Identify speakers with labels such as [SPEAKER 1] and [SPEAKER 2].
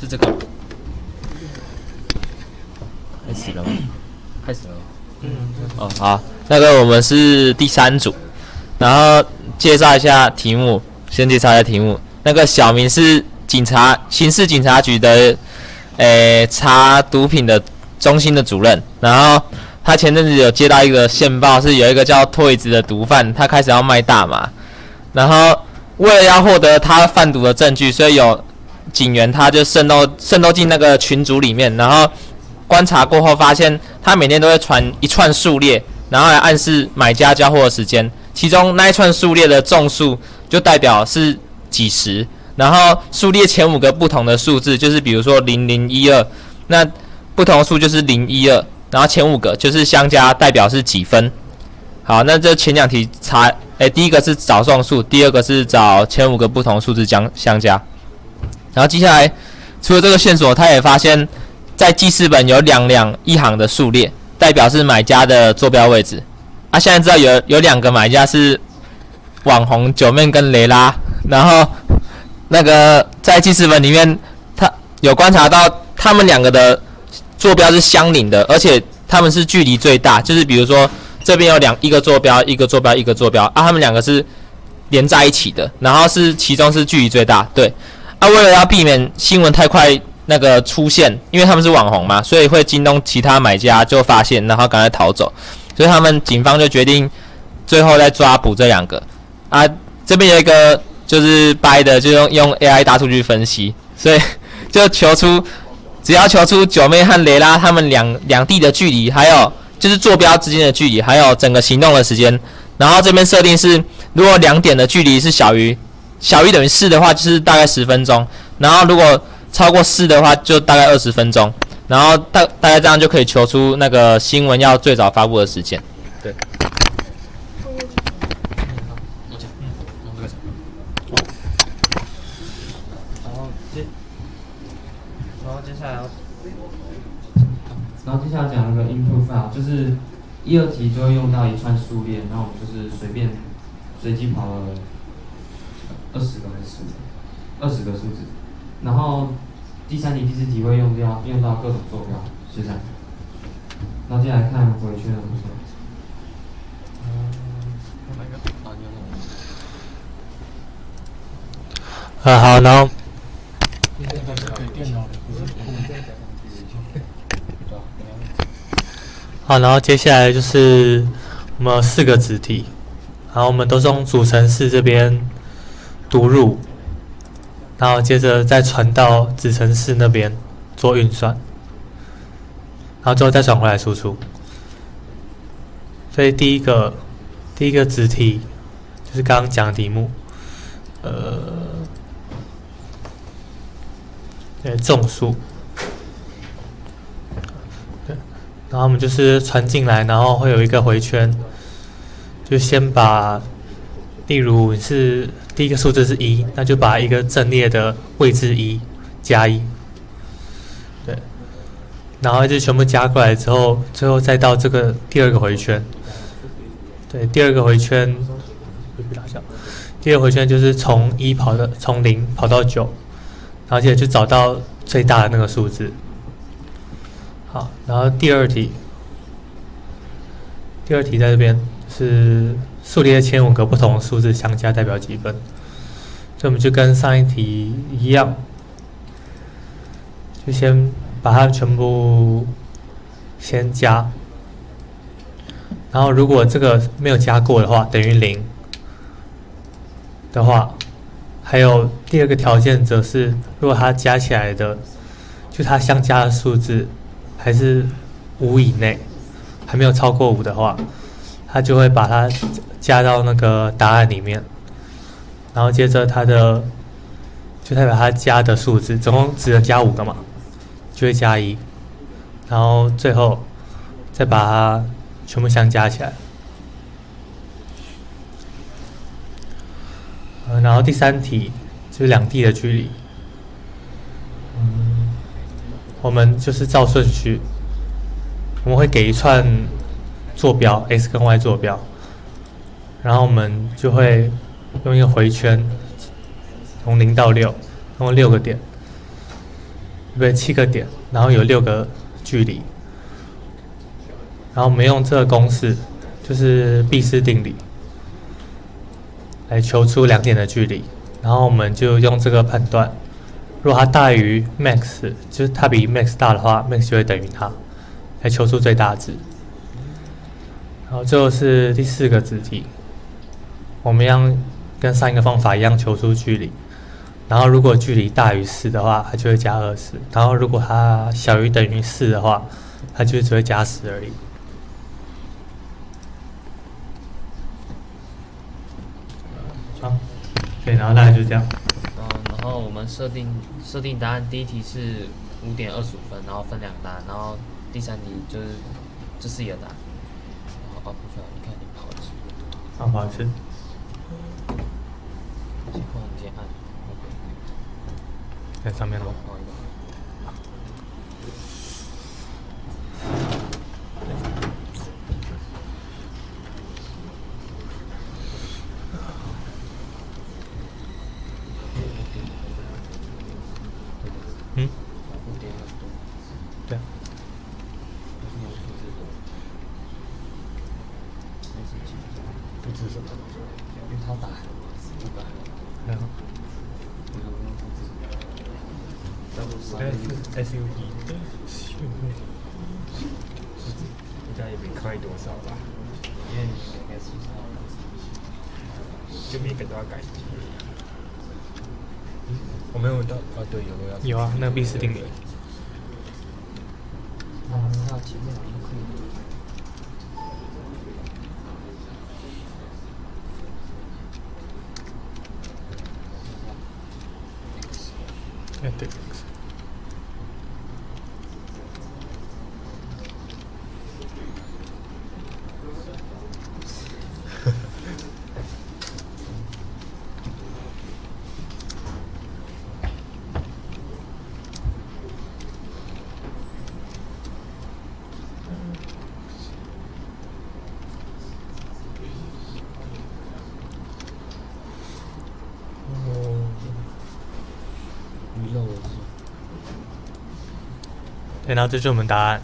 [SPEAKER 1] 是这个。开始了吗？开始了吗？嗯。哦，好，那个我们是第三组，然后介绍一下题目，先介绍一下题目。那个小明是警察，刑事警察局的，诶，查毒品的中心的主任。然后他前阵子有接到一个线报，是有一个叫托椅子的毒贩，他开始要卖大麻。然后为了要获得他贩毒的证据，所以有警员他就渗透渗透进那个群组里面，然后观察过后发现，他每天都会传一串数列，然后来暗示买家交货的时间。其中那一串数列的众数就代表是几十，然后数列前五个不同的数字就是比如说零零一二，那不同数就是零一二，然后前五个就是相加代表是几分。好，那这前两题查，诶，第一个是找双数，第二个是找前五个不同数字相相加。然后接下来除了这个线索，他也发现，在记事本有两两一行的数列，代表是买家的坐标位置。啊，现在知道有有两个买家是网红九妹跟雷拉，然后那个在记事本里面，他有观察到他们两个的坐标是相邻的，而且他们是距离最大，就是比如说这边有两一个坐标，一个坐标，一个坐标啊，他们两个是连在一起的，然后是其中是距离最大，对。啊，为了要避免新闻太快那个出现，因为他们是网红嘛，所以会惊动其他买家就发现，然后赶快逃走。所以他们警方就决定最后再抓捕这两个啊，这边有一个就是掰的，就用用 AI 大数据分析，所以就求出只要求出九妹和雷拉他们两两地的距离，还有就是坐标之间的距离，还有整个行动的时间。然后这边设定是，如果两点的距离是小于小于等于四的话，就是大概十分钟；然后如果超过四的话，就大概二十分钟。然后大大概这样就可以求出那个新闻要最早发布的时间。对。然后接，然后接下来，
[SPEAKER 2] 然后接下来讲那个 input file，就是一、二题就会用到一串数列，然后我们就是随便随机跑了二十个还是十个，二十个数字，然后。第三题、第四题会用掉用到各种坐标，是这样。然后接下来看回圈的部分。
[SPEAKER 3] 啊好，然后。好，然后接下来就是我们四个子题，然后我们都是从组成式这边读入。然后接着再传到子程式那边做运算，然后最后再转回来输出。所以第一个第一个子题就是刚刚讲的题目，呃，对，众数，对，然后我们就是传进来，然后会有一个回圈，就先把，例如是。第一个数字是一，那就把一个阵列的位置一加一，对，然后就全部加过来之后，最后再到这个第二个回圈，对，第二个回圈，第二回圈就是从一跑的从零跑到九，然后接着就找到最大的那个数字。好，然后第二题，第二题在这边是。数列前五个不同数字相加代表几分？所以我们就跟上一题一样，就先把它全部先加，然后如果这个没有加过的话，等于零的话，还有第二个条件则是，如果它加起来的就它相加的数字还是五以内，还没有超过五的话，他就会把它。加到那个答案里面，然后接着它的就代表他加的数字，总共只能加五个嘛，就会加一，然后最后再把它全部相加起来。呃，然后第三题就是两地的距离，嗯，我们就是照顺序，我们会给一串坐标，x 跟 y 坐标。然后我们就会用一个回圈，从零到六，用六个点，不对，七个点，然后有六个距离，然后我们用这个公式，就是毕氏定理，来求出两点的距离，然后我们就用这个判断，如果它大于 max，就是它比 max 大的话，max 就会等于它，来求出最大值。然后最后是第四个子题，我们要跟上一个方法一样求出距离，然后如果距离大于四的话，它就会加二十；然后如果它小于等于四的话，它就只会加十而已。好，对，然后大概就这样。
[SPEAKER 4] 我们设定设定答案，第一题是五点二十五分，然后分两答，然后第三题就是这是一个答案。然后哦，不需要，你看你跑的是，
[SPEAKER 3] 好，不好意思。
[SPEAKER 4] 先换你先按，
[SPEAKER 3] 在上面了吗？
[SPEAKER 4] 换一个。
[SPEAKER 3] 嗯，
[SPEAKER 4] 五点很多，
[SPEAKER 3] 对。
[SPEAKER 4] 不是用数字的，没事情。
[SPEAKER 5] 不知什么，
[SPEAKER 4] 因为他打，
[SPEAKER 3] 然后
[SPEAKER 5] ，SUP 对，应该也没开多少吧，就每个都要改。我没有到啊，对，有没有要？
[SPEAKER 3] 有啊，那个毕氏定理。
[SPEAKER 4] 啊，那前面好像可以。
[SPEAKER 3] 哎，对。
[SPEAKER 5] 哦，
[SPEAKER 4] 鱼肉的是。
[SPEAKER 3] 对，那这就是我们答案。